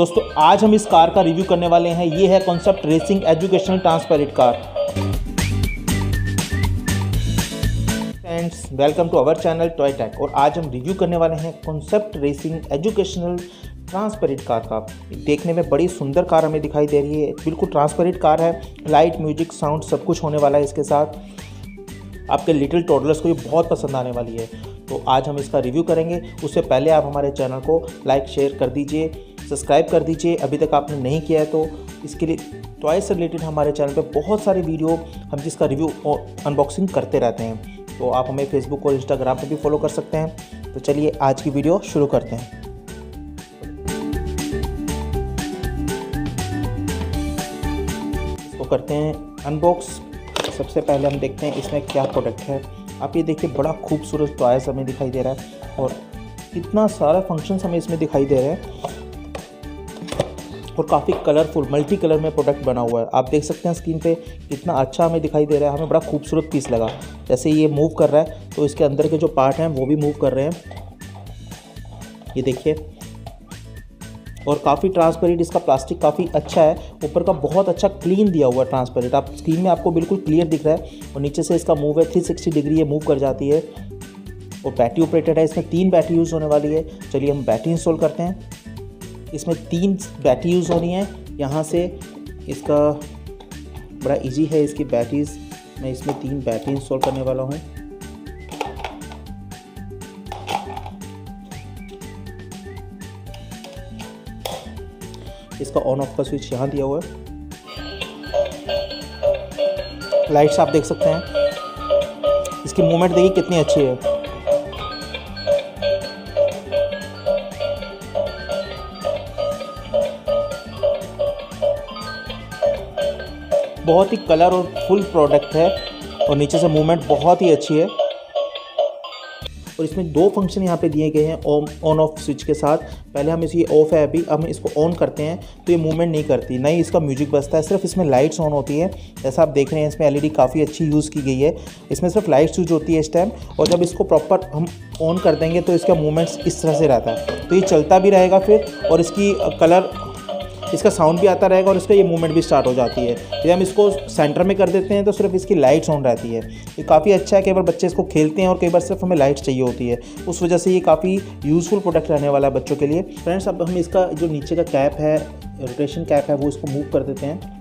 दोस्तों, आज हम इस कार का रिव्यू करने वाले हैं। ये है concept racing educational transparent car friends welcome to our channel toy tech और आज हम रिव्यू करने वाले हैं concept racing educational transparent car का। देखने में बड़ी सुंदर कार हमें दिखाई दे रही है। बिल्कुल ट्रांसपेरेंट कार है। लाइट म्यूज़िक साउंड सब कुछ होने वाला है इसके साथ। आपके लिटिल टोडलर्स को ये बहुत पसंद आने वाली है। तो आज हम इसका रिव्यू करेंगे। उससे पहले आप हमारे चैनल को लाइक शेयर कर दीजिए। सब्सक्राइब कर दीजिए। अभी तक आपने नहीं किया है तो इसके लिए टॉय से रिलेटेड हमारे चैनल पे बहुत सारी वीडियो हम जिसका रिव्यू और अनबॉक्सिंग करते रहते हैं। तो आप हमें फेसबुक और इंस्टाग्राम पर भी फॉलो कर सकते हैं। तो चलिए आज की वीडियो शुरू करते हैं। इसको करते हैं अनबॉक्स सबसे पहले हम देखते हैं इसमें क्या प्रोडक्ट है। आप ये देखिए, बड़ा खूबसूरत टॉयस हमें दिखाई दे रहा है और इतना सारा फ़ंक्शंस हमें इसमें दिखाई दे रहे हैं। और काफ़ी कलरफुल मल्टी कलर में प्रोडक्ट बना हुआ है। आप देख सकते हैं स्क्रीन पे कितना अच्छा हमें दिखाई दे रहा है। हमें बड़ा खूबसूरत पीस लगा। जैसे ये मूव कर रहा है तो इसके अंदर के जो पार्ट हैं, वो भी मूव कर रहे हैं। ये देखिए। और काफ़ी ट्रांसपेरेंट इसका प्लास्टिक काफ़ी अच्छा है। ऊपर का बहुत अच्छा क्लीन दिया हुआ है ट्रांसपेरेंट आप स्क्रीन में आपको बिल्कुल क्लियर दिख रहा है। और नीचे से इसका मूव है 360 डिग्री ये मूव कर जाती है। और बैटरी ऑपरेटेड है, इसमें तीन बैटरी यूज़ होने वाली है। चलिए हम बैटरी इंस्टॉल करते हैं। इसमें तीन बैटरी यूज़ होनी है। यहाँ से इसका बड़ा इजी है, इसकी बैटरीज मैं इसमें तीन बैटरी इंस्टॉल करने वाला हूँ। इसका ऑन ऑफ़ का स्विच यहाँ दिया हुआ है। लाइट्स आप देख सकते हैं। इसकी मूवमेंट देखिए कितनी अच्छी है। बहुत ही कलर और फुल प्रोडक्ट है और नीचे से मूवमेंट बहुत ही अच्छी है। और इसमें दो फ़ंक्शन यहाँ पे दिए गए हैं ऑन ऑफ़ स्विच के साथ। पहले हम इसे ऑफ़ है, अभी हम इसको ऑन करते हैं तो ये मूवमेंट नहीं करती नहीं इसका म्यूज़िक बजता है, सिर्फ़ इसमें लाइट्स ऑन होती है। जैसा आप देख रहे हैं, इसमें एलईडी काफ़ी अच्छी यूज़ की गई है। इसमें सिर्फ़ लाइट्स यूज़ होती है इस टाइम और जब इसको प्रॉपर हम ऑन कर देंगे तो इसका मूवमेंट्स इस तरह से रहता है। तो ये चलता भी रहेगा फिर, और इसकी कलर इसका साउंड भी आता रहेगा और इसका ये मूवमेंट भी स्टार्ट हो जाती है। जब हम इसको सेंटर में कर देते हैं तो सिर्फ़ इसकी लाइट्स ऑन रहती है। ये काफ़ी अच्छा है, कई बार बच्चे इसको खेलते हैं और कई बार सिर्फ़ हमें लाइट्स चाहिए होती है। उस वजह से ये काफ़ी यूज़फुल प्रोडक्ट रहने वाला है बच्चों के लिए। फ्रेंड्स अब हम इसका जो नीचे का कैप है रोटेशन कैप है, वो इसको मूव कर देते हैं।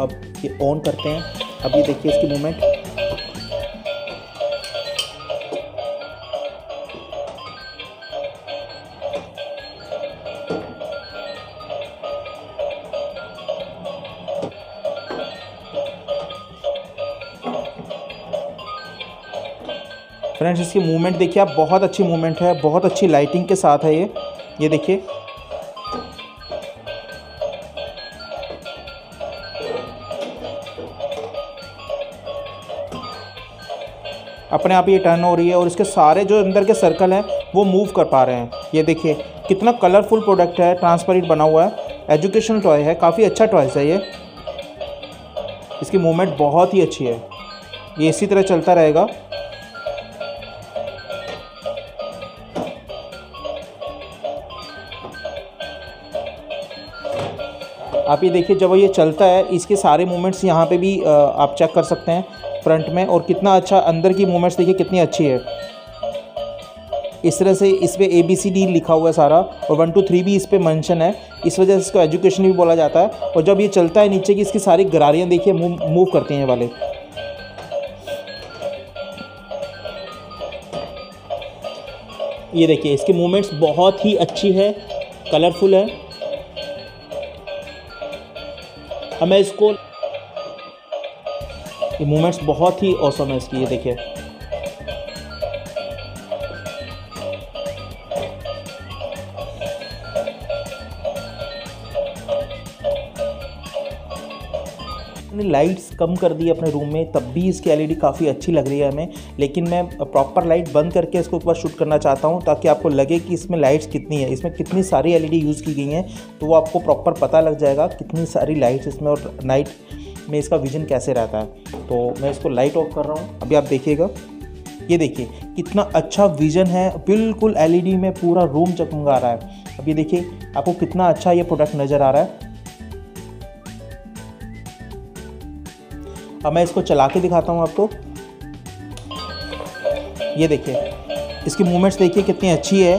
अब ये ऑन करते हैं। अब ये देखिए इसकी मूवमेंट फ्रेंड्स, इसकी मूवमेंट देखिए आप, बहुत अच्छी मूवमेंट है, बहुत अच्छी लाइटिंग के साथ है ये। ये देखिए। अपने आप ये टर्न हो रही है और इसके सारे जो अंदर के सर्कल हैं, वो मूव कर पा रहे हैं। ये देखिए, कितना कलरफुल प्रोडक्ट है ट्रांसपेरेंट बना हुआ है। एजुकेशनल टॉय है, काफ़ी अच्छा टॉयस है ये। इसकी मूवमेंट बहुत ही अच्छी है। ये इसी तरह चलता रहेगा। आप ये देखिए, जब ये चलता है, इसके सारे मूवमेंट्स यहाँ पे भी आप चेक कर सकते हैं फ्रंट में और कितना अच्छा अंदर की मूवमेंट्स देखिए, कितनी अच्छी है। इस तरह से इस पर ए बी सी डी लिखा हुआ है सारा और वन टू थ्री भी इस पर मैंशन है। इस वजह से इसको एजुकेशन भी बोला जाता है और जब ये चलता है नीचे की, इसकी सारी गरारियाँ देखिए मूव मूव करती हैं वाले। ये देखिए, इसकी मूवमेंट्स बहुत ही अच्छी है कलरफुल है। हमें इसको ये मूवमेंट्स बहुत ही औसम है इसकी ये देखिए। लाइट्स कम कर दी अपने रूम में, तब भी इसकी एलईडी काफ़ी अच्छी लग रही है हमें। लेकिन मैं प्रॉपर लाइट बंद करके इसको एक बार शूट करना चाहता हूँ, ताकि आपको लगे कि इसमें लाइट्स कितनी है। इसमें कितनी सारी एलईडी यूज़ की गई हैं तो वो आपको प्रॉपर पता लग जाएगा कितनी सारी लाइट्स इसमें और नाइट में इसका विजन कैसे रहता है। तो मैं इसको लाइट ऑफ़ कर रहा हूँ। अभी आप देखिएगा। ये देखिए, कितना अच्छा विजन है। बिल्कुल एलईडी में पूरा रूम चमका रहा है। अब ये देखिए, आपको कितना अच्छा ये प्रोडक्ट नज़र आ रहा है। अब मैं इसको चला के दिखाता हूँ आपको। ये देखिए, इसकी मूवमेंट्स देखिए कितनी अच्छी है।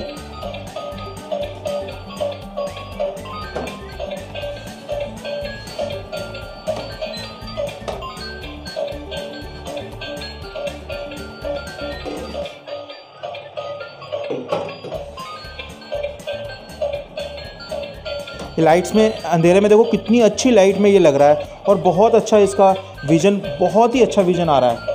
लाइट्स में, अंधेरे में देखो कितनी अच्छी लाइट में ये लग रहा है और बहुत अच्छा इसका विज़न बहुत ही अच्छा विज़न आ रहा है।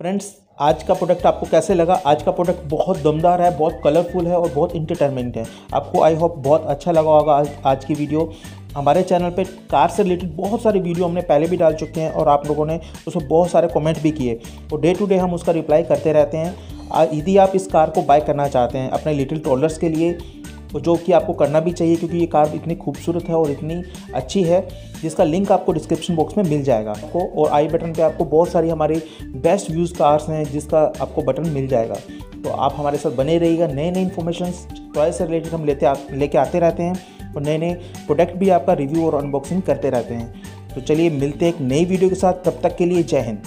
फ्रेंड्स आज का प्रोडक्ट आपको कैसे लगा? आज का प्रोडक्ट बहुत दमदार है बहुत कलरफुल है और बहुत इंटरटेनमेंट है। आपको आई होप बहुत अच्छा लगा होगा आज, आज की वीडियो हमारे चैनल पे कार से रिलेटेड बहुत सारे वीडियो हमने पहले भी डाल चुके हैं और आप लोगों ने उसमें बहुत सारे कमेंट भी किए। तो डे टू डे हम उसका रिप्लाई करते रहते हैं। यदि आप इस कार को बाय करना चाहते हैं अपने लिटिल टॉलर्स के लिए और जो कि आपको करना भी चाहिए, क्योंकि ये कार इतनी खूबसूरत है और इतनी अच्छी है, जिसका लिंक आपको डिस्क्रिप्शन बॉक्स में मिल जाएगा आपको, और आई बटन पे आपको बहुत सारी हमारी बेस्ट व्यूज़ कार्स हैं, जिसका आपको बटन मिल जाएगा। तो आप हमारे साथ बने रहिएगा नए नए इन्फॉर्मेशन टॉय से रिलेटेड हम लेते लेके आते रहते हैं, और नए नए प्रोडक्ट भी आपका रिव्यू और अनबॉक्सिंग करते रहते हैं। तो चलिए मिलते हैं एक नई वीडियो के साथ, तब तक के लिए जय हिंद।